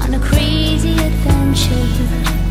on a crazy adventure.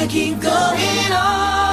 gonna keep going on.